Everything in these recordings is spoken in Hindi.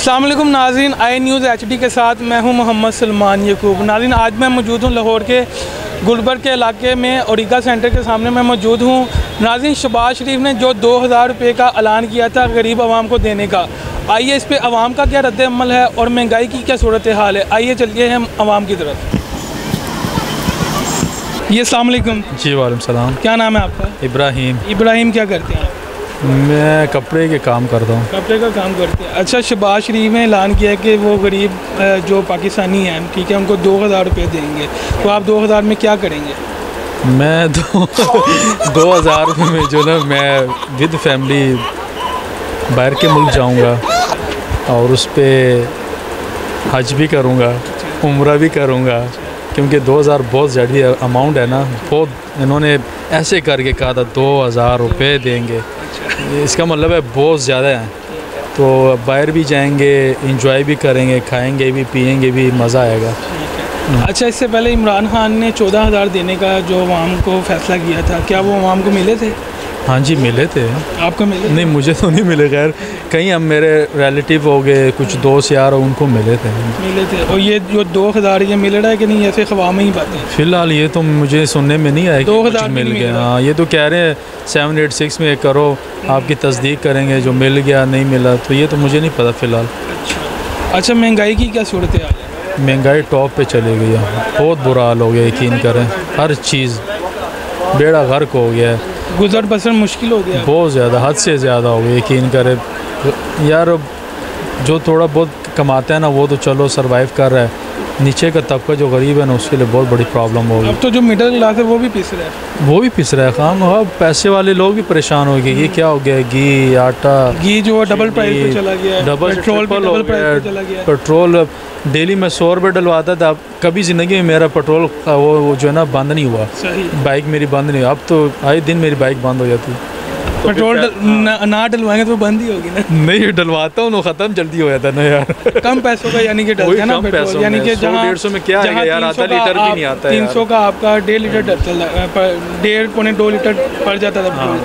वालेकुम नाजीन आई न्यूज़ एच डी के साथ मैं हूँ मोहम्मद सलमान यकूब। नाजीन आज मैं मौजूद हूँ लाहौर के गुलबर्ग के इलाके में औरिका सेंटर के सामने मैं मौजूद हूँ। नाजीन शबाज शरीफ ने जो दो हज़ार रुपये का ऐलान किया था गरीब आवाम को देने का। आइए इस पर आवाम का क्या रद्द अमल है और महँगाई की क्या सूरत हाल है? आइए चलिए हम आवाम की तरफ़। ये अलैक्म जी वालेकुम सलाम। क्या नाम है आपका? इब्राहिम। इब्राहिम क्या करते हैं? मैं कपड़े के काम करता हूँ। कपड़े का काम करते हैं। अच्छा शबाज शरीफ ने ऐलान किया कि वो गरीब जो पाकिस्तानी हैं ठीक है उनको दो हज़ार रुपये देंगे। तो आप दो हज़ार में क्या करेंगे? मैं दो दो हज़ार रुपये में जो ना मैं विद फैमिली बाहर के मुल्क जाऊँगा और उस पर हज भी करूँगा उम्र भी करूँगा क्योंकि दो हज़ार बहुत ज़्यादा अमाउंट है ना। बहुत इन्होंने ऐसे करके कहा था दो हज़ार रुपये देंगे। इसका मतलब है बहुत ज़्यादा है। तो बाहर भी जाएँगे इंजॉय भी करेंगे, खाएँगे भी पियेंगे भी, मज़ा आएगा। अच्छा इससे पहले इमरान खान ने चौदह हज़ार देने का जो आवाम को फैसला किया था, क्या वो आवाम को मिले थे? हाँ जी मिले थे। आपको मिले? नहीं मुझे तो नहीं मिले खैर कहीं हम मेरे रिलेटिव हो गए कुछ दोस्त यार उनको मिले थे। मिले थे। और ये जो दो हज़ार ये मिल रहा है कि नहीं ऐसे खवा में ही बातें फ़िलहाल ये तो मुझे सुनने में नहीं आया दो हज़ार मिल गया। हाँ ये तो कह रहे हैं सेवन एट सिक्स में करो आपकी तस्दीक करेंगे जो मिल गया नहीं मिला तो ये तो मुझे नहीं पता फ़िलहाल। अच्छा। महँगाई की क्या सूरत है? महँगाई टॉप पे चली गई है। बहुत बुरा हाल हो गया यकीन करें हर चीज़ बेड़ा गर्क हो गया है। गुजर बसर मुश्किल हो गया। बहुत ज़्यादा, हद से ज़्यादा हो गया, यकीन करे। यार जो थोड़ा बहुत कमाते हैं ना, वो तो चलो सरवाइव कर रहा है। नीचे का तबका जो गरीब है ना उसके लिए बहुत बड़ी प्रॉब्लम होगी। अब तो जो मिडिल क्लास है वो भी पिस रहा है। वो भी पिस रहा है खाम। अब पैसे वाले लोग भी परेशान हो गए। ये क्या हो गया? घी आटा घी जो है डबल प्राइस पे चला गया डबल पेट्रोल डबल प्राइस पे चला गया पेट्रोल डेली में सौ रुपये डलवाता था। अब कभी ज़िंदगी में मेरा पेट्रोल वो, जो है ना बंद नहीं हुआ। बाइक मेरी बंद नहीं हुई। अब तो आए दिन मेरी बाइक बंद हो जाती। पेट्रोल ना- ना डलवाएँगे तो बंद ही होगी ना। नहीं डलवाता हूँ ख़त्म जल्दी हो जाता ना यार। कम पैसों का यानी कि वही डलता ना पेट्रोल यानी में, कि 100 जहाँ 150 में क्या आएगा यार, आधा लीटर भी नहीं आता तीन सौ का आपका डेढ़ लीटर है, डेढ़ पौने दो लीटर पड़ जाता था। हाँ।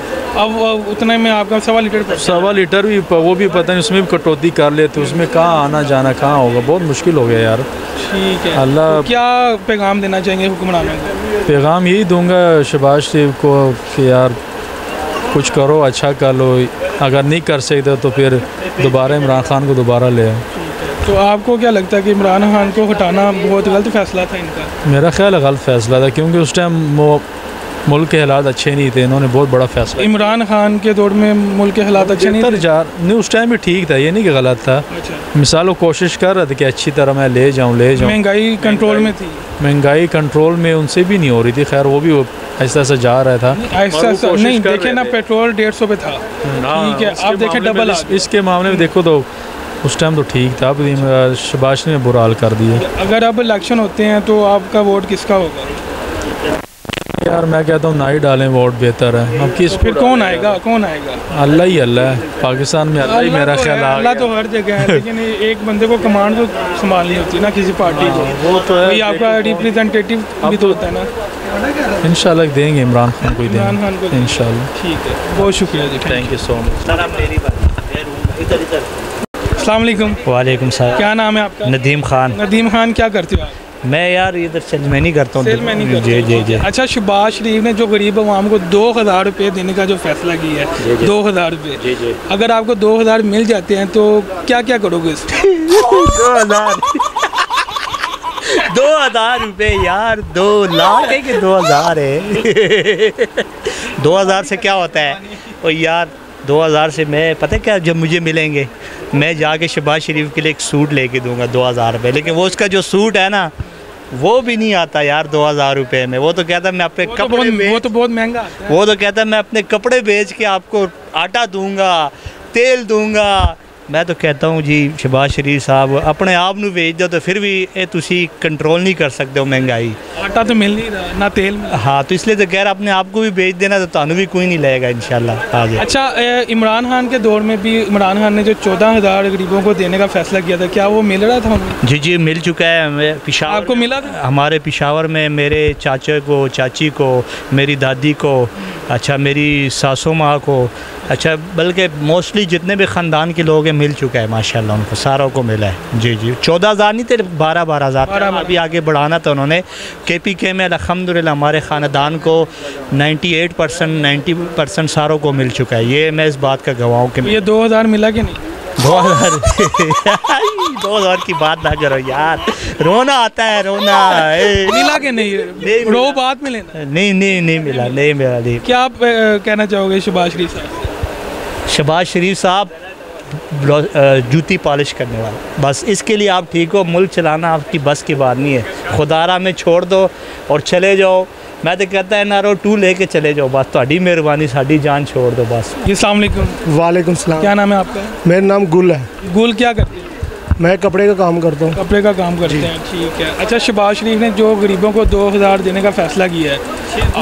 अब अब उतने में आपका सवा लीटर सवा लीटर भी वो भी पता नहीं उसमें भी कटौती कर लेते उसमें कहाँ आना जाना कहाँ होगा बहुत मुश्किल हो गया यार। ठीक है। अल्लाह तो क्या पैगाम देना चाहेंगे हुक्मरानों को? पैगाम यही दूँगा शबाज शरीफ को कि यार कुछ करो अच्छा कर लो। अगर नहीं कर सकते तो फिर दोबारा इमरान खान को दोबारा ले आओ। तो आपको क्या लगता है कि इमरान खान को हटाना बहुत गलत फैसला था इनका? मेरा ख्याल गलत फैसला था क्योंकि उस टाइम वो मुल्क के हालात अच्छे नहीं थे इन्होंने बहुत बड़ा फैसला इमरान खान के दौर में मुल्क के हालात अच्छे नहीं थे? जा नहीं उस टाइम भी ठीक था ये नहीं कि गलत था। अच्छा। मिसाल वो कोशिश कर रहा था कि अच्छी तरह मैं ले जाऊँ ले जाऊँ। महँगाई कंट्रोल में थी। महँगाई कंट्रोल में उनसे भी नहीं हो रही थी। खैर वो भी वो ऐसा ऐसा जा रहा था। ऐसा ऐसा नहीं देखे ना पेट्रोल डेढ़ सौ पे था। ठीक है आप देखें डबल इसके मामले में देखो तो उस टाइम तो ठीक था अब शबाश ने बुरा हाल कर दिया। अगर अब इलेक्शन होते हैं तो आपका वोट किसका होगा? यार मैं कहता हूँ ना ही डालें वोट बेहतर है। अब किस फिर कौन आएगा? कौन आएगा? अल्लाह ही अल्लाह है। पाकिस्तान में अल्लाह ही मेरा तो ख्याल है, अल्लाह तो हर जगह है लेकिन एक बंदे को कमांड तो संभालनी होती है ना किसी पार्टी को। वो तो वही आपका रिप्रेजेंटेटिव भी तो होता है ना। इंशाल्लाह देंगे इमरान खान को ही इमरान खान को देंगे। इंशाल्लाह। ठीक है बहुत शुक्रिया जी। थैंक यू सो मच अस्सलाम वालेकुम वालेकुम सलाम। क्या नाम है आपका? नदीम खान। नदीम खान क्या करते हो आप? मैं यार इधर सेलमैनी करता हूँ। सेलमैनी जी जी जी। अच्छा शबाज शरीफ ने जो गरीब आवाम को दो हज़ार रुपये देने का जो फैसला किया है दो हज़ार रुपये। जी जी। अगर आपको दो हज़ार मिल जाते हैं तो क्या क्या करोगे इस दो हज़ार। दो हज़ार रुपये यार दो लाख है कि दो हज़ार है? दो हज़ार से क्या होता है? और यार दो हज़ार से मैं पता क्या जब मुझे मिलेंगे मैं जाके शहबाज शरीफ के लिए एक सूट लेके दूँगा दो हज़ार रुपये। लेकिन वो उसका जो सूट है ना वो भी नहीं आता यार दो हज़ार रुपये में। वो तो कहता मैं अपने वो तो कपड़े बहुत वो तो बहुत महँगा आता है। वो तो कहता मैं अपने कपड़े बेच के आपको आटा दूँगा तेल दूँगा मैं तो कहता हूँ जी शहबाज शरीफ साहब अपने आप ਨੂੰ ਵੇਚ ਦਿਓ तो फिर भी ये ਤੁਸੀਂ कंट्रोल नहीं कर सकते हो महंगाई आटा तो मिल नहीं रहा ना तेल मिल हाँ तो इसलिए तो कह रहा अपने आप को भी बेच देना तो थानू भी कोई नहीं लेगा इंशाल्लाह हाँ जी अच्छा ए, इमरान खान के दौर में भी इमरान खान ने जो चौदह हज़ार गरीबों को देने का फैसला किया था क्या वो मिल रहा था उन्हें जी जी मिल चुका है हमें पिशावर आपको मिला था हमारे पिशावर में मेरे चाचा को चाची को मेरी दादी को अच्छा मेरी सासू माँ को अच्छा बल्कि मोस्टली जितने भी ख़ानदान के लोग हैं मिल चुका है माशाल्लाह उनको सारों को मिला है। जी जी। चौदह हज़ार नहीं थे बारह बारह हज़ार। अभी आगे बढ़ाना था उन्होंने। के पी के में अलहमदिल्ला हमारे ख़ानदान को 98 परसेंट नाइन्टी परसेंट सारों को मिल चुका है। ये मैं इस बात का गवाह हूँ कि ये दो हज़ार मिला कि नहीं? दो हज़ार दो हज़ार की बात ना करो यार। रोना आता है रोना। मिला कि नहीं? नहीं रो मिला। बात में लेना नहीं नहीं नहीं मिला नहीं मिला नहीं। क्या आप कहना चाहोगे शरीफ साहब शबाज शरीफ साहब जूती पॉलिश करने वाला। बस इसके लिए आप ठीक हो मुल्क चलाना आपकी बस की बात नहीं है। खुदारा में छोड़ दो और चले जाओ। मैं तो कहता है नारो टू लेके चले जाओ। बस थोड़ी मेहरबानी साड़ी जान छोड़ दो बस। जी वालेकुम सलाम। क्या नाम है आपका? मेरा नाम गुल है। गुल क्या करती है? मैं कपड़े का काम करता हूँ। कपड़े का काम करते हैं ठीक है। अच्छा शबाज शरीफ ने जो गरीबों को दो हज़ार देने का फैसला किया है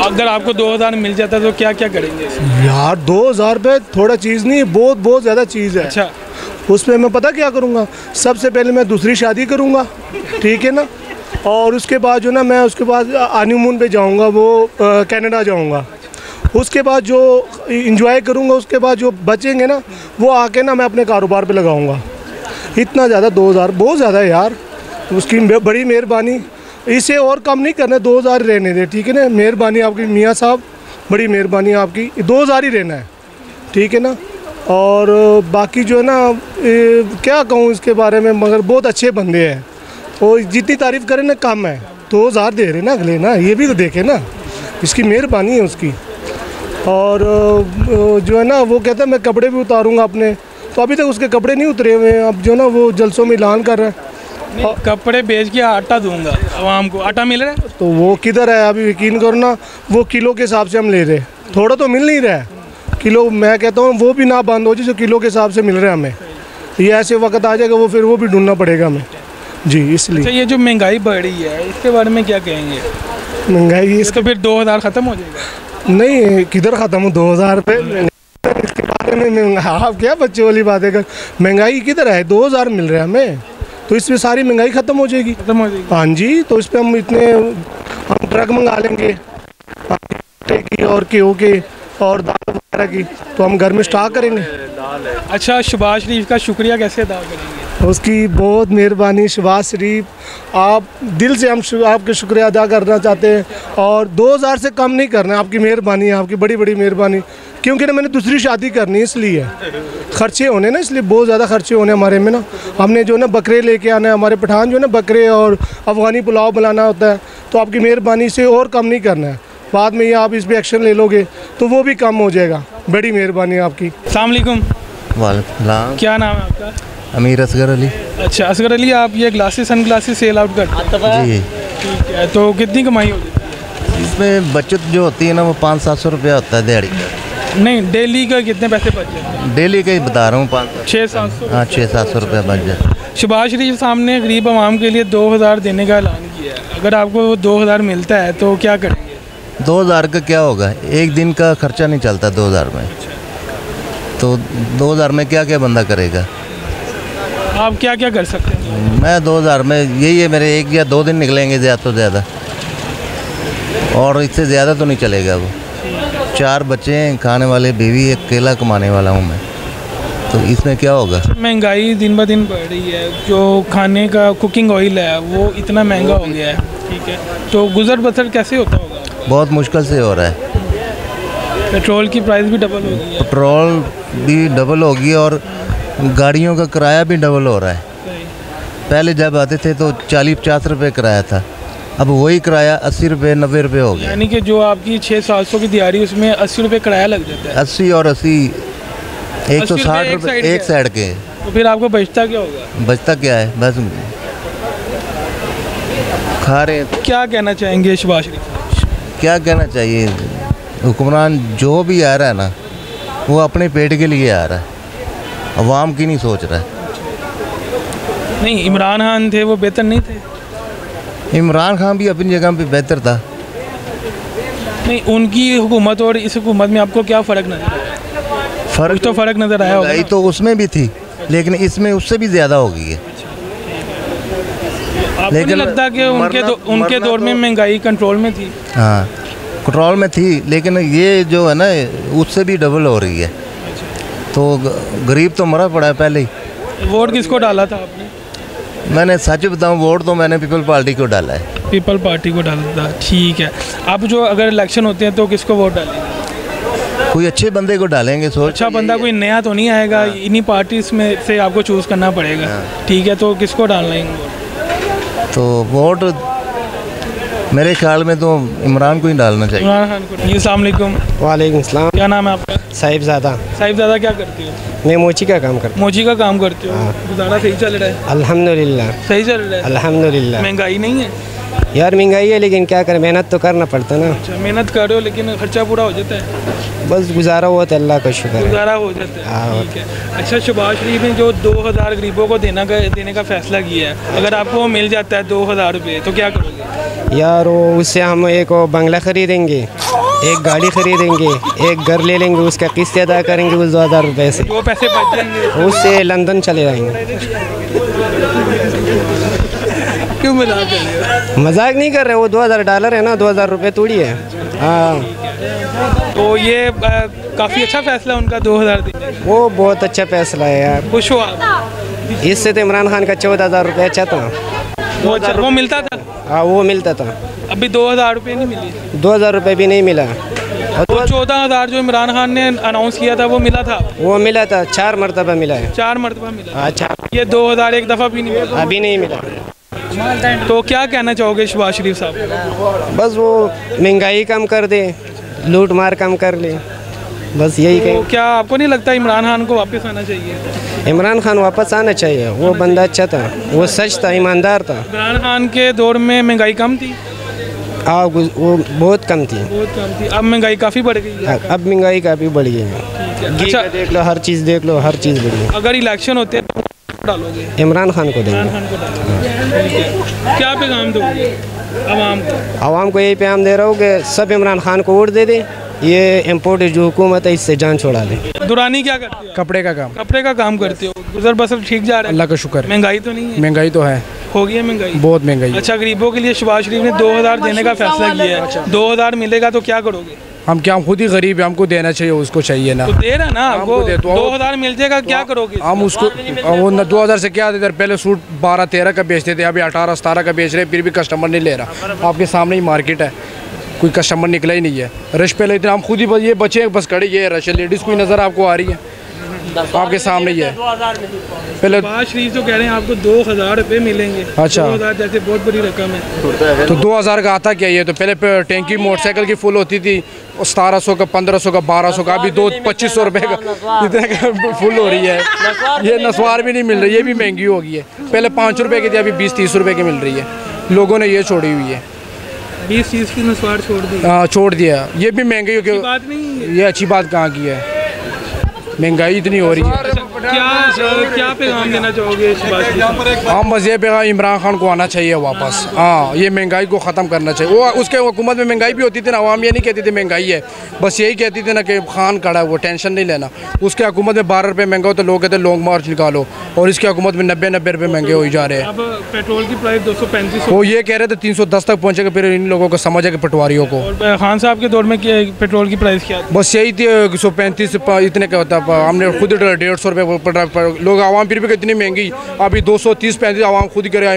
अगर आपको दो हज़ार मिल जाता है तो क्या क्या करेंगे? यार दो हज़ार रुपये थोड़ा चीज़ नहीं बहुत बहुत ज़्यादा चीज़ है। अच्छा। उस पर मैं पता क्या करूँगा? सबसे पहले मैं दूसरी शादी करूँगा ठीक है ना? और उसके बाद जो ना मैं उसके बाद हनीमून पे जाऊँगा वो कनाडा जाऊँगा। उसके बाद जो इंजॉय करूँगा उसके बाद जो बचेंगे ना वो आके ना मैं अपने कारोबार पे लगाऊँगा। इतना ज़्यादा, दो हज़ार, बहुत ज़्यादा है यार। उसकी बड़ी मेहरबानी। इसे और कम नहीं करना, दो हज़ार रहने दे, ठीक है ना? मेहरबानी आपकी, मियाँ साहब, बड़ी मेहरबानी आपकी। दो हज़ार ही रहना है, ठीक है ना? और बाकी जो है ना क्या कहूँ इसके बारे में, मगर बहुत अच्छे बंदे हैं। और जितनी तारीफ़ करें ना, कम है। दो हज़ार दे रहे ना अगले ना, ये भी तो देखे ना। इसकी मेहरबानी है उसकी। और जो है ना, वो कहता है, मैं कपड़े भी उतारूँगा अपने। तो अभी तक उसके कपड़े नहीं उतरे हुए हैं। अब जो ना वो जलसों में ऐलान कर रहे हैं। कपड़े बेच के आटा दूँगा आवाम को आटा मिल रहा है? तो वो किधर है? अभी यकीन करो ना वो किलो के हिसाब से हम ले रहे हैं। थोड़ा तो मिल नहीं रहा है। किलो मैं कहता हूँ वो भी ना बंद हो जाए जो किलो के हिसाब से मिल रहा है हमें। ये ऐसे वक्त आ जाएगा वो फिर वो भी ढूंढना पड़ेगा हमें। जी अच्छा इसलिए ये जो महँगाई बढ़ रही है इसके बारे में क्या कहेंगे? महँगाई ये इस तो फिर दो हज़ार ख़त्म हो जाएगा। नहीं किधर ख़त्म हो? दो हज़ार इसके बारे में आप क्या बच्चे वाली बातें कर महँगाई किधर है? दो हज़ार मिल रहा है हमें। तो इसमें सारी महँगाई ख़त्म हो जाएगी। ख़त्म हो जाएगी। हाँ जी तो इस पर हम इतने हम ट्रक मंगा लेंगे। की और गेहूँ के और दाल वगैरह की। तो हम घर में स्टॉक करेंगे। अच्छा शबाज शरीफ का शुक्रिया कैसे अदा करेंगे? उसकी बहुत मेहरबानी शबाज शरीफ। आप दिल से हम आपके शुक्रिया अदा करना चाहते हैं। और 2000 से कम नहीं करना आपकी मेहरबानी है आपकी बड़ी बड़ी मेहरबानी। क्योंकि ना मैंने दूसरी शादी करनी है इसलिए। खर्चे होने ना इसलिए बहुत ज़्यादा खर्चे होने हमारे में ना। हमने जो ना बकरे लेके आना है हमारे पठान जो है ना बकरे और अफ़गानी पुलाव बनाना होता है तो आपकी मेहरबानी से और कम नहीं करना है। बाद में ये आप इस पर एक्शन ले लोगे तो वो भी कम हो जाएगा। बड़ी मेहरबानी आपकी। सलामकुम। वालेकुम क्या नाम है आपका? अमीर असगर अली। अच्छा असगर अली आप ये glasses sunglasses sell out करते हैं। जी। ठीक है तो कितनी कमाई हो? जाती इसमें बचत जो होती है ना वो पाँच सात सौ रुपया होता है दिहाड़ी। का है नहीं डेली का कितने पैसे बच जाए डेली का ही बता रहा हूँ पाँच छः सात सौ। हाँ छः सात सौ रुपया बच जाए शबाज शरीफ सामने गरीब आवाम के लिए दो हज़ार देने का ऐलान किया है। अगर आपको वो दो हज़ार मिलता है तो क्या करेंगे? दो हज़ार का क्या होगा? एक दिन का खर्चा नहीं चलता दो हज़ार में। तो दो हज़ार में क्या क्या बंदा करेगा? आप क्या क्या कर सकते हैं? मैं दो हज़ार में यही है मेरे एक या दो दिन निकलेंगे ज़्यादा से ज़्यादा। और इससे ज़्यादा तो नहीं चलेगा वो। चार बच्चे हैं खाने वाले बीवी अकेला कमाने वाला हूँ मैं। तो इसमें क्या होगा? महँगाई दिन ब दिन बढ़ रही है। जो खाने का कुकिंग ऑयल है वो इतना महँगा हो गया है ठीक है? तो गुजर बसर कैसे होता होगा? बहुत मुश्किल से हो रहा है। पेट्रोल की प्राइस भी डबल हो गई है। पेट्रोल भी डबल हो गया और गाड़ियों का किराया भी डबल हो रहा है। पहले जब आते थे तो चालीस पचास रुपये किराया था। अब वही किराया अस्सी रुपये नब्बे रुपये हो गया। यानी कि जो आपकी छः सात सौ की दिहाड़ी उसमें अस्सी रुपये किराया लग जाता है। अस्सी और अस्सी एक सौ साठ रुपये एक साइड के। तो फिर आपको बचता क्या होगा? बचता क्या है? बस। खा रहे हैं। क्या कहना चाहेंगे शबाज क्या कहना चाहिए? हुक्मरान जो भी आ रहा है ना वो अपने पेट के लिए आ रहा है। अवाम की नहीं सोच रहा है। नहीं इमरान खान थे वो बेहतर नहीं थे? इमरान खान भी अपनी जगह पे बेहतर था। नहीं उनकी हुकूमत और इस हुकूमत में आपको क्या फ़र्क नज़र आया? फ़र्क तो फ़र्क नज़र आया होगा तो उसमें भी थी लेकिन इसमें उससे भी ज़्यादा हो गई है आपको लेकिन लगता कि उनके दो, उनके दौर में तो- महँगाई कंट्रोल में थी? हाँ कंट्रोल में थी लेकिन ये जो है ना उससे भी डबल हो रही है। तो गरीब तो मरा पड़ा है पहले ही। वोट किसको डाला था आपने? मैंने सच बताऊँ वोट तो मैंने पीपल पार्टी को डाला है। पीपल पार्टी को डाला ठीक है। अब जो अगर इलेक्शन होते हैं तो किसको वोट डालेंगे? कोई अच्छे बंदे को डालेंगे सोच। अच्छा बंदा कोई नया तो नहीं आएगा इन्हीं पार्टीज़ में से आपको चूज़ करना पड़ेगा। ठीक है तो किसको डालना है तो वोट मेरे ख्याल में तो इमरान को ही डालना चाहिए। इमरान खान को जी अलैक्म वालेकुम। क्या नाम है आपका? साहिबजादा साहिबजादा क्या करती है? मैं मोची का काम करती हूँ। मोची का काम करती हूँ? गुजारा सही चल रहा है हूँ? अल्हम्दुलिल्लाह। सही चल रहा है? अल्हम्दुलिल्लाह। महँगाई नहीं है? यार महँगाई है लेकिन क्या करें? मेहनत तो करना पड़ता ना। अच्छा मेहनत कर रहे हो लेकिन खर्चा पूरा हो जाता है। बस गुजारा हुआ तो अल्लाह का शुक्र गुजारा हो जाता है हाँ। ठीक है। अच्छा शबाज शरीफ ने जो दो हज़ार गरीबों को देना का देने का फैसला किया है अगर आपको वो मिल जाता है दो हज़ार रुपये तो क्या करोगे? यार वो उससे हम एक बंगला खरीदेंगे एक गाड़ी खरीदेंगे एक घर ले लेंगे उसका किस्त अदा करेंगे उस दो हज़ार रुपये से। जो पैसे उससे लंदन चले जाएँगे। क्यों मज़ाक कर रहे हो मज़ाक नहीं कर रहे वो दो हज़ार डॉलर है ना दो हज़ार रुपये थोड़ी है। हाँ। तो ये काफ़ी अच्छा फैसला उनका दो हज़ार वो बहुत अच्छा फैसला है यार। खुश हो आप इससे तो इमरान खान का चौदह हज़ार रुपये अच्छा था। वो अच्छा वो मिलता था? हाँ वो मिलता था। अभी दो हज़ार रुपये नहीं मिली। दो हज़ार रुपये भी नहीं मिला। और चौदह हज़ार जो इमरान खान ने अनाउंस किया था वो मिला था? वो मिला था चार मरतबा मिला है। चार मरतबा मिला। अच्छा ये दो हज़ार एक दफ़ा भी नहीं मिला। अभी नहीं मिला। तो क्या कहना चाहोगे शबाज शरीफ साहब? बस वो महँगाई कम कर दे लूट मार कम कर ले। बस यही तो कहीं। क्या आपको नहीं लगता इमरान खान को वापस आना चाहिए? इमरान खान वापस आना चाहिए। वो बंदा अच्छा था वो सच था ईमानदार था। इमरान खान के दौर में महँगाई कम थी? हाँ वो बहुत कम थी। बहुत कम थी। अब महँगाई काफ़ी बढ़ गई है। अब महँगाई काफ़ी बढ़ गई है। अच्छा। देख लो हर चीज़ देख लो हर चीज़ बढ़ी अगर इलेक्शन होते तो डालोगे? इमरान खान को इमरान देंगे खान को डालोगे। क्या पैगाम दोगे? आवाम को। आवाम को यही पैगाम दे रहा हूँ कि सब इमरान खान को वोट दे दें। ये इम्पोर्टेड जो हुकूमत है इससे जान छोड़ा लें दुरानी क्या करते हो? कपड़े का काम। कपड़े का काम करते हो? गुजर बसर ठीक जा रहा है? अल्लाह का शुक्र। है महँगाई तो नहीं है? महँगाई तो है। हो गई है महँगाई? बहुत महँगाई अच्छा गरीबों के लिए शबाज शरीफ ने दो हज़ार देने का फैसला किया है। दो हज़ार मिलेगा तो क्या करोगे? हम क्या हम खुद ही गरीब है हमको देना चाहिए उसको चाहिए ना। तो दे रहा ना आपको दे दो। दो हज़ार मिल जाएगा क्या करोगे हम उसको वो ना दो हज़ार से क्या देते पहले सूट बारह तेरह का बेचते थे अभी अठारह सतारह का बेच रहे हैं, फिर भी कस्टमर नहीं ले रहा। आपके सामने ही मार्केट है। कोई कस्टमर निकला ही नहीं है। रश पहले इतना हम खुद ही ये बचे बस खड़े ये रश लेडीज़ कोई नज़र आपको आ रही है? आपके सामने ही है। पहले शरीफ तो कह रहे हैं आपको दो हज़ार रुपये मिलेंगे। अच्छा। दो हज़ार जैसे बहुत बड़ी रकम है। तो दो हज़ार का आता क्या ये? तो पहले टैंकी मोटरसाइकिल की फुल होती थी सतारह सौ का पंद्रह सौ का बारह सौ का अभी दो पच्चीस सौ रुपये का। इतने का फुल हो रही है। ये नसवार भी नहीं मिल रही ये भी महँगी हो गई है। पहले पाँच रुपये की थी अभी बीस तीस रुपये की मिल रही है। लोगों ने ये छोड़ी हुई है। बीस चीज़ की नस्वार छोड़ दी। हाँ, छोड़ दिया। ये भी महँगी हो गई ये अच्छी बात कहाँ की है? महँगाई इतनी हो रही है। क्या क्या पैगाम देना चाहोगे हम बस ये पैगाम इमरान खान को आना चाहिए वापस। हाँ ये महँगाई को ख़त्म करना चाहिए। वो उसके हुकूमत में महँगाई भी होती थी ना आवाम ये नहीं कहती थी महँगाई है। बस यही कहती थी ना कि खान खड़ा है वो टेंशन नहीं लेना। उसके हुकूमत में बारह रुपये महँगा हो तो लोग कहते लॉन्ग मार्च निकालो। और इसकी हुकूमत में नब्बे नब्बे रुपये महँगे हो ही जा रहे हैं। अब पेट्रोल की प्राइस दो सौ पैंतीस वो ये कह रहे थे तीन सौ दस तक पहुँचेगा फिर इन लोगों को समझ है कि पटवारियों को। खान साहब के दौर में पेट्रोल की प्राइस क्या बस यही थी एक सौ पैंतीस इतने का होता है हमने खुद डेढ़ सौ रुपये लोग आवाम फिर भी कितनी महँगी अभी दो सौ तीस पैंतीस आवाम खुद करे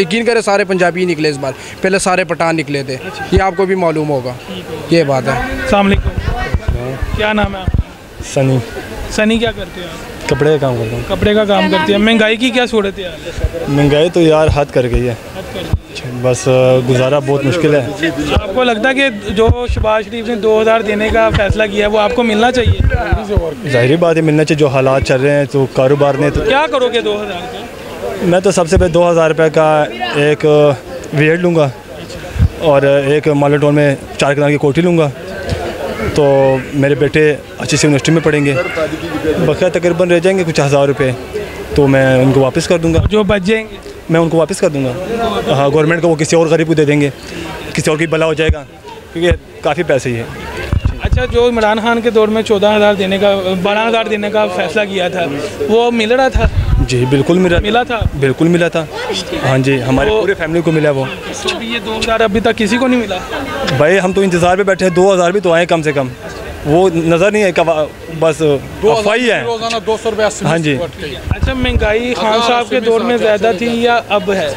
यकीन करे सारे पंजाबी ही निकले इस बार। पहले सारे पठान निकले थे। ये आपको भी मालूम होगा। ये बात है। क्या नाम है सनी। सनी क्या करते हैं आप? कपड़े का काम करता हूँ। कपड़े का काम करती है। महँगाई की क्या सूरत है यार? महँगाई तो यार हद कर गई है। बस गुजारा बहुत मुश्किल है। आपको लगता है कि जो शबाज शरीफ ने 2000 देने का फैसला किया है वो आपको मिलना चाहिए? ज़ाहिर बात है मिलना चाहिए जो हालात चल रहे हैं तो कारोबार ने तो क्या करोगे 2000 का? मैं तो सबसे पहले दो हज़ार रुपये का एक वी लूँगा। और एक मालाटोन में चार कनाल की कोठी लूँगा। तो मेरे बेटे अच्छी सी यूनिवर्सिटी में पढ़ेंगे। बकाया तकरीबन रह जाएँगे कुछ हज़ार रुपये तो मैं उनको वापस कर दूँगा। जो बच जाएँगे। मैं उनको वापस कर दूँगा। हाँ गवर्नमेंट को वो किसी और गरीब को दे देंगे। किसी और की भला हो जाएगा। क्योंकि काफ़ी पैसे ही है। अच्छा जो इमरान खान के दौर में चौदह हज़ार देने का बारह हज़ार देने का फैसला किया था वो मिल रहा था? जी बिल्कुल मिला मिला था? बिल्कुल मिला था। हाँ जी हमारे तो- पूरे फैमिली को मिला वो। तो ये दो हज़ार अभी तक किसी को नहीं मिला? भाई हम तो इंतज़ार पे बैठे हैं दो हज़ार भी तो आए कम से कम। वो नज़र नहीं है कवा- बस अफवाही है रोज़ाना दो सौ रुपया हाँ जी। अच्छा महँगाई खान साहब के दौर में ज़्यादा थी या अब है?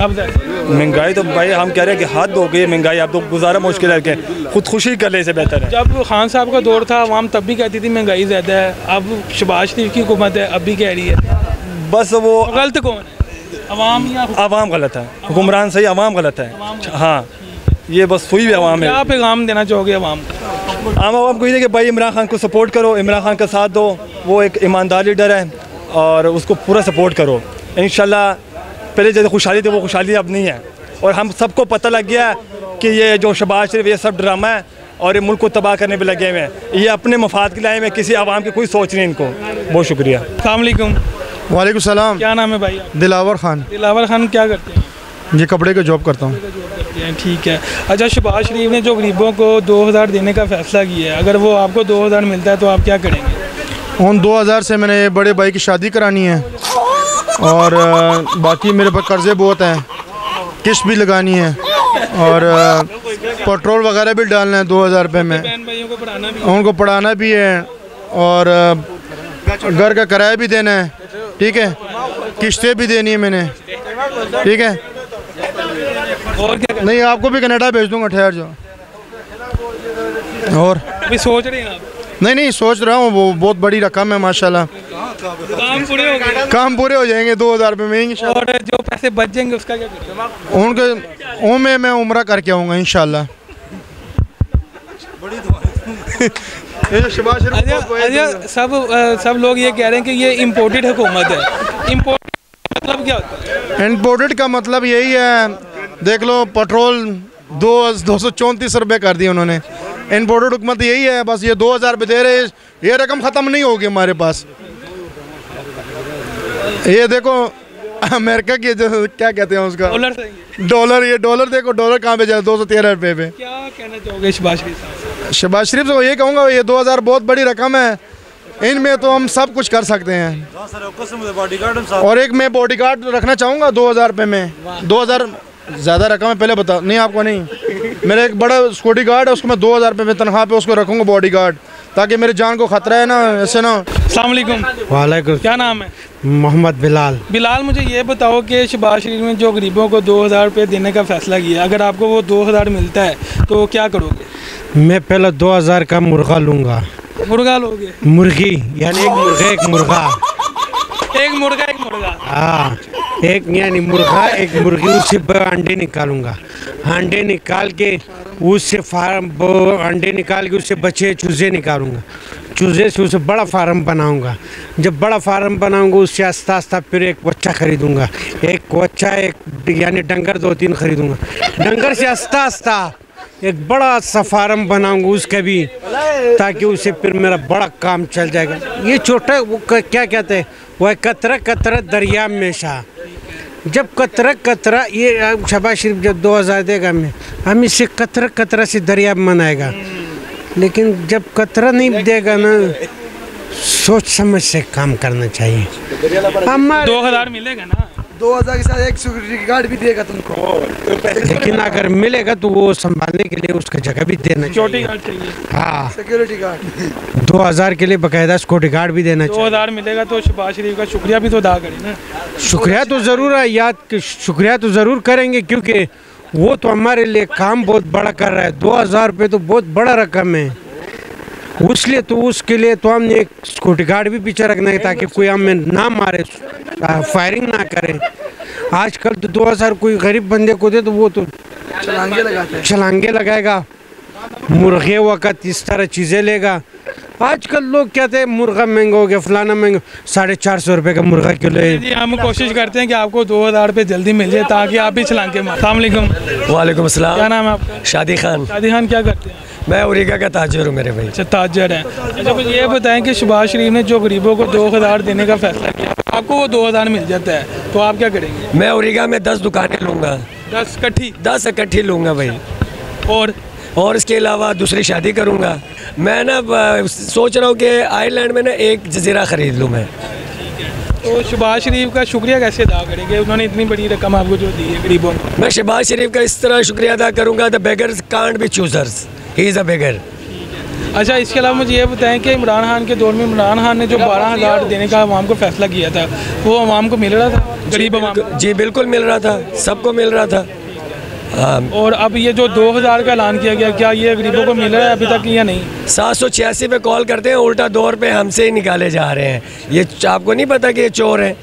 अब महँगाई तो भाई हम कह रहे हैं कि हद धो गई है महँगाई। अब तो गुजारा मुश्किल है कि खुदकुशी कर ले से बेहतर है। जब खान साहब का दौर था आवाम तब भी कहती थी महँगाई ज़्यादा है। अब शबाज शरीफ की हुकूमत है अब भी कह रही है। बस वो गलत कौन है? अवाम या आवाम गलत है। हुक्मरान सही आवाम गलत है। हाँ। ये बस हुई भी आवाम है। आप पैगाम देना चाहोगे अवाम आम आवाम को ये कि भाई इमरान खान को सपोर्ट करो इमरान खान का साथ दो। वो एक ईमानदार लीडर है और उसको पूरा सपोर्ट करो। इन पहले जैसे खुशहाली थी वो खुशहाली अब नहीं है। और हम सबको पता लग गया कि ये जो शबाज शरीफ ये सब ड्रामा है और ये मुल्क को तबाह करने पर लगे हुए हैं। ये अपने मफाद के लिए हुए किसी आवाम की कोई सोच नहीं इनको। बहुत शुक्रिया। अलैक्म वालेकुम सलाम। क्या नाम है भाई दिलावर खान। दिलावर खान क्या करते हैं? ये कपड़े का जॉब करता हूँ। ठीक है। अच्छा शबाज शरीफ ने जो गरीबों को 2000 देने का फैसला किया है अगर वो आपको 2000 मिलता है तो आप क्या करेंगे? उन 2000 से मैंने बड़े भाई की शादी करानी है और बाकी मेरे पास कर्ज़े बहुत हैं किस्त भी लगानी है और पेट्रोल वगैरह भी डालना है 2000 रुपये में। उनको पढ़ाना भी है और घर का किराया भी देना है। ठीक है? किस्तें भी देनी है मैंने। ठीक है? और क्या नहीं आपको भी कनाडा भेज दूँगा ठहर जाओ। और? अभी सोच रहे हैं आप? नहीं नहीं सोच रहा हूँ वो बहुत बड़ी रकम है माशाल्लाह। काम पूरे हो गए। काम पूरे हो जाएँगे दो हज़ार रुपये में और जो पैसे बच जाएँगे उसका क्या उनके उनमें मैं उम्र करके आऊँगा इंशाल्लाह। अच्छा अच्छा सब सब लोग ये कह रहे हैं कि ये इम्पोर्टेड हुकूमत है। इम्पोर्ट मतलब क्या होता है? इम्पोर्टेड का मतलब यही है देख लो पेट्रोल दो दो सौ चौंतीस रुपये कर दिए उन्होंने। इम्पोर्टेड हुकूमत यही है बस ये दो हज़ार रुपये दे रहे ये रकम ख़त्म नहीं होगी हमारे पास। ये देखो अमेरिका की जो क्या कहते हैं उसका? डॉलर डॉलर ये डॉलर देखो डॉलर कहाँ पे जाए दो सौ तेरह रुपये पे। क्या कहना चाहोगे शबाज शरीफ साहब से? शहबाज शरीफ से ये कहूँगा, ये दो हज़ार बहुत बड़ी रकम है। इनमें तो हम सब कुछ कर सकते हैं। और एक मैं बॉडी गार्ड रखना चाहूँगा दो हज़ार रुपये में। दो हज़ार ज़्यादा रकम है, पहले बता, नहीं, आपको नहीं। मेरा एक बड़ा सिक्योरिटी गार्ड है, उसको मैं दो हज़ार रुपये में तनख्वाह पे उसको रखूँगा बॉडी गार्ड ताकि मेरे जान को ख़तरा है ना ऐसे ना। अस्सलाम वालेकुम। वालेकुम क्या नाम है? मोहम्मद बिलाल। बिलाल मुझे ये बताओ कि शबाज शरीफ ने जो गरीबों को दो हज़ार रुपये देने का फैसला किया अगर आपको वो दो हज़ार मिलता है तो क्या करोगे? मैं पहले दो हज़ार का मुर्गा लूँगा। मुर्गा लोगे? मुर्गी यानी एक मुर्गा एक मुर्गा। एक मुर्गा एक मुर्गा। हाँ एक यानी मुर्गा एक मुर्गी उससे ब- अंडे निकालूँगा। अंडे निकाल के उससे फार्म अंडे निकाल के उससे बचे चूज़े निकालूँगा। चूज़े से उसे बड़ा फार्म बनाऊँगा। जब बड़ा फार्म बनाऊँगा, उससे आस्ता आस्ता फिर एक बच्चा खरीदूँगा। एक बच्चा, एक, यानी डंगर दो तीन खरीदूँगा। डंगर से आस्ता आस्ता एक बड़ा सा फार्म बनाऊँगा उसका भी, ताकि उसे फिर मेरा बड़ा काम चल जाएगा। ये छोटा, वो क्या कहते हैं? वह कतरा कतरा दरिया में सा जब कतरा कतरा ये शबाज शरीफ जब दो हज़ार देगा हमें हम इसे कतरा कतरा से दरिया मनाएगा। लेकिन जब कतरा नहीं देगा ना सोच समझ से काम करना चाहिए। हमारे दो हज़ार मिलेगा ना। दो हज़ार के साथ एक सिक्योरिटी गार्ड भी देगा तुमको। लेकिन अगर मिलेगा तो वो संभालने के लिए उसका जगह भी देना सिक्योरिटी गार्ड चाहिए। हाँ। सिक्योरिटी गार्ड दो हज़ार के लिए बकायदा सिक्योरिटी गार्ड भी देना दो हज़ार मिलेगा तो शबाज शरीफ का शुक्रिया भी तो अदा करें ना। शुक्रिया तो ज़रूर है याद शुक्रिया तो ज़रूर करेंगे क्योंकि वो तो हमारे लिए काम बहुत बड़ा कर रहा है। दो हज़ार रुपये तो बहुत बड़ा रकम है। उसलिए तो उसके लिए तो हमने एक सिक्योरिटी गार्ड भी पीछे रखना है ताकि कोई हमें ना मारे फायरिंग ना करे। आजकल तो दो हज़ार कोई गरीब बंदे को दे तो वो तो चलांगे लगाते हैं। छलांगे लगाएगा मुर्गे वक़्त इस तरह चीज़ें लेगा। आजकल लोग कहते हैं मुर्गा महँगा हो गया फलाना महँगा साढ़े चार सौ रुपये का मुर्गा किलो है हम कोशिश करते हैं कि आपको दो हज़ार रुपये जल्दी मिल जाए ताकि आप भी छलांगे मार। वालेकुम। क्या नाम है आपका? शादी खान। शादी खान क्या करते हैं? मैं उरीगा का ताजर हूँ मेरे भाई? अच्छा ताजर है। अच्छा मुझे ये बताएँ कि शबाज शरीफ ने जो गरीबों को दो हज़ार देने का फैसला किया आपको वो दो हज़ार मिल जाता है तो आप क्या करेंगे? मैं उरीगा में दस दुकानें लूँगा। दस कट्ठी? दस इकट्ठी लूँगा भाई। और? और इसके अलावा दूसरी शादी करूँगा। मैं ना सोच रहा हूँ कि आयरलैंड में ना एक जजीरा ख़रीद लूँ मैं। तो शबाज शरीफ का शुक्रिया कैसे अदा करेंगे? उन्होंने इतनी बड़ी रकम आपको जो दी है गरीबों को। मैं शहबाज शरीफ का इस तरह शुक्रिया अदा करूँगा the beggars can't be choosers. He is a beggar अच्छा इसके अलावा मुझे ये बताएँ कि इमरान खान के दौर में इमरान खान ने जो बारह हज़ार देने का अवाम को फैसला किया था वो अवाम को मिल रहा था? गरीब अवाम को? जी बिल्कुल मिल रहा था। सबको मिल रहा था। हाँ। और अब ये जो दो हज़ार का ऐलान किया गया क्या ये गरीबों को मिल रहा है अभी तक या नहीं? सात सौ छियासी पे कॉल करते हैं उल्टा दौर पे हमसे ही निकाले जा रहे हैं। ये आपको नहीं पता कि ये चोर हैं?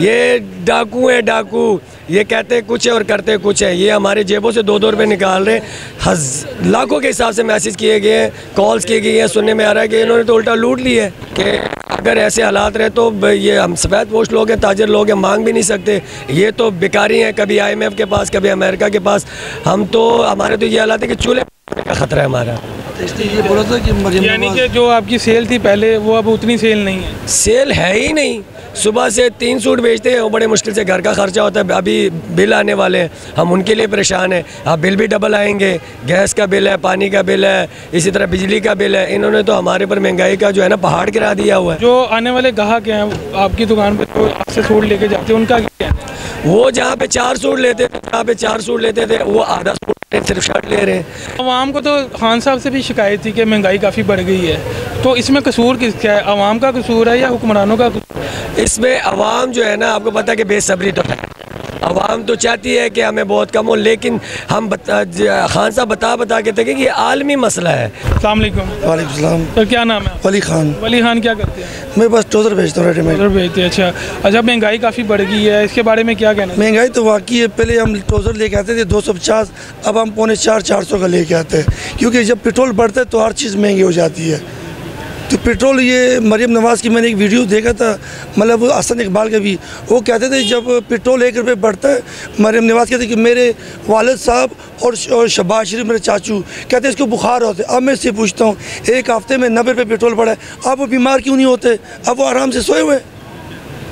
ये डाकू हैं डाकू। ये कहते हैं कुछ है और करते कुछ है। ये हमारे जेबों से दो दो रुपये निकाल रहे हैं। हज लाखों के हिसाब से मैसेज किए गए हैं कॉल्स किए गए हैं सुनने में आ रहा है कि इन्होंने तो उल्टा लूट ली है कि अगर ऐसे हालात रहे तो ये हम सफ़ेद पोस्ट लोग हैं ताजर लोग हैं मांग भी नहीं सकते। ये तो बेकारी हैं कभी आईएमएफ के पास कभी अमेरिका के पास। हम तो हमारे तो ये हालात है कि चूल्हे का ख़तरा है हमारा। ये बोला था कि यानी कि जो आपकी सेल थी पहले वो अब उतनी सेल नहीं है। सेल है ही नहीं। सुबह से तीन सूट बेचते हैं वो बड़े मुश्किल से घर का खर्चा होता है। अभी बिल आने वाले हैं हम उनके लिए परेशान हैं। अब बिल भी डबल आएँगे गैस का बिल है पानी का बिल है इसी तरह बिजली का बिल है इन्होंने तो हमारे पर महँगाई का जो है ना पहाड़ गिरा दिया हुआ है। जो आने वाले ग्राहक हैं आपकी दुकान पर जो आपसे सूट लेके जाते हैं उनका क्या है? वो जहाँ पे चार सूट लेते थे जहाँ पे चार सूट लेते थे वो आधा सूट सिर्फ़ शर्ट ले रहे हैं। आवाम को तो खान साहब से भी शिकायत थी कि महँगाई काफ़ी बढ़ गई है। तो इसमें कसूर किसका है आवाम का कसूर है या हुक्मरानों का कसूर? इसमें आवाम जो है ना आपको पता है कि बेसब्री तो है। अवाम तो चाहती है कि हमें बहुत कम हो लेकिन हम बता खान साहब बता बता के थके कि ये आलमी मसला है। अलैक्म वालेकुम तो क्या नाम है वली खान। वली खान क्या करते हैं? मैं बस टोजर भेजता हूँ रेडीमेड उधर भेजते हैं अच्छा। अच्छा महँगाई काफ़ी बढ़ गई है इसके बारे में क्या कहना है? महँगाई तो वाकई है पहले हम टोजर लेके आते थे दो सौ पचास अब हम पौने चार चार सौ का लेके आते हैं। क्योंकि जब पेट्रोल बढ़ता है तो हर चीज़ महँगी हो जाती है। तो पेट्रोल ये मरीम नवाज़ की मैंने एक वीडियो देखा था मतलब असन इकबाल का भी। वो कहते थे जब पेट्रोल एक रुपये बढ़ता है मरीम नवाज़ कहते कि मेरे वालद साहब और और शबाज शरीफ मेरे चाचू कहते इसको बुखार होते अब मैं इससे पूछता हूँ एक हफ़्ते में नब्बे रुपये पेट्रोल बढ़ा है अब वो बीमार क्यों नहीं होते? अब वो आराम से सोए हुए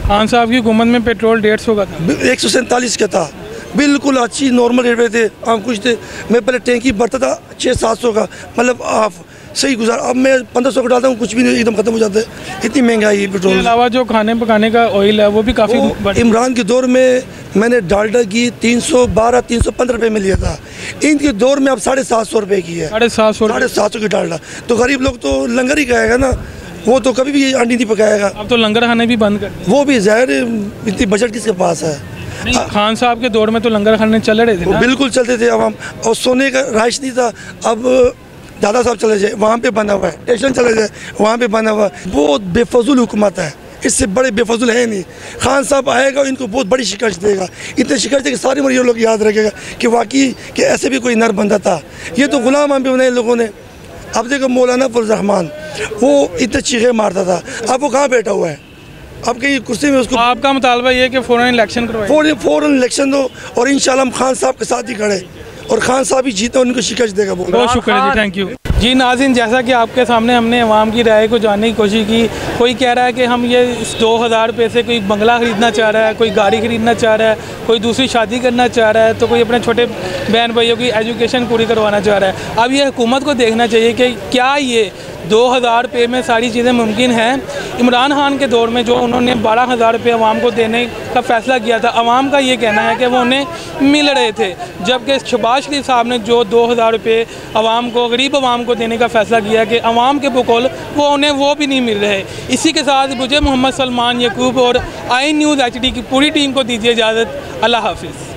खान साहब की हुकूमत में पेट्रोल डेढ़ सौ का था। एक सौ सैंतालीस का था। बिल्कुल अच्छी नॉर्मल रेट पे थे हम कुछ थे। मैं पहले टैंकी भरता था छः सात सौ का मतलब आप सही गुजार। अब मैं पंद्रह सौ का डालता हूँ कुछ भी नहीं एकदम खत्म हो जाता है। इतनी महँगाई है पेट्रोल। अलावा जो खाने पकाने का ऑयल है वो भी काफ़ी इमरान के दौर में मैंने डालडा की तीन सौ बारह तीन सौ पंद्रह रुपये में लिया था। इनके दौर में अब साढ़े सात सौ रुपये की है। साढ़े सात सौ साढ़े सात सौ की डालडा। तो गरीब लोग तो लंगर ही खाएगा ना। वो तो कभी भी अंडी नहीं पकाएगा। अब तो लंगर खाने भी बंद कर वो भी ज़ाहिर इतनी बजट किसके पास है? खान साहब के दौर में तो लंगर खाने चल रहे थे बिल्कुल चलते थे अब हम और सोने का राइश नहीं था। अब दादा साहब चले जाए वहाँ पे बना हुआ है। स्टेशन चले जाए वहाँ पे बना हुआ है। बहुत बेफजूल हुकूमत है। इससे बड़े बेफजूल है नहीं। खान साहब आएगा इनको बहुत बड़ी शिकस्त देगा। इतनी शिकस्त देगा सारी उम्र ये लोग याद रखेगा कि वाकई कि ऐसे भी कोई नर बंदा था। ये तो गुलाम हम भी बनाए लोगों ने। अब देखो मौलाना फुलरहमान वो इतने चीखे मारता था। अब वो कहाँ बैठा हुआ है? अब कहीं कुर्सी में उसको आपका मुतालबा ये कि फ़ौरन इलेक्शन करवाए। फ़ौरन इलेक्शन दो और हम खान साहब के साथ ही खड़े। और खान साहब ही जीते उनको शिकस्त देगा वो। बहुत शुक्रिया जी थैंक यू जी नाजिन जैसा कि आपके सामने हमने अवाम की राय को जानने की कोशिश की कोई कह रहा है कि हम ये इस दो हज़ार रुपये से कोई बंगला ख़रीदना चाह रहा है कोई गाड़ी ख़रीदना चाह रहा है कोई दूसरी शादी करना चाह रहा है तो कोई अपने छोटे बहन भाइयों की एजुकेशन पूरी करवाना चाह रहा है। अब ये हुकूमत को देखना चाहिए कि क्या ये दो हज़ार रुपये में सारी चीज़ें मुमकिन हैं। इमरान खान के दौर में जो उन्होंने बारह हज़ार रुपये आवाम को देने का फ़ैसला किया था आवाम का ये कहना है कि वो उन्हें मिल रहे थे। जबकि शबाज शरीफ साहब ने जो दो हज़ार रुपये आवाम को, गरीब आवाम को देने का फ़ैसला किया कि आवाम के बकौल, वो उन्हें वो भी नहीं मिल रहे। इसी के साथ मुझे मोहम्मद सलमान, यकूब और आई न्यूज़ एच की पूरी टीम को दीजिए इजाज़त। अल्लाह हाफिज़।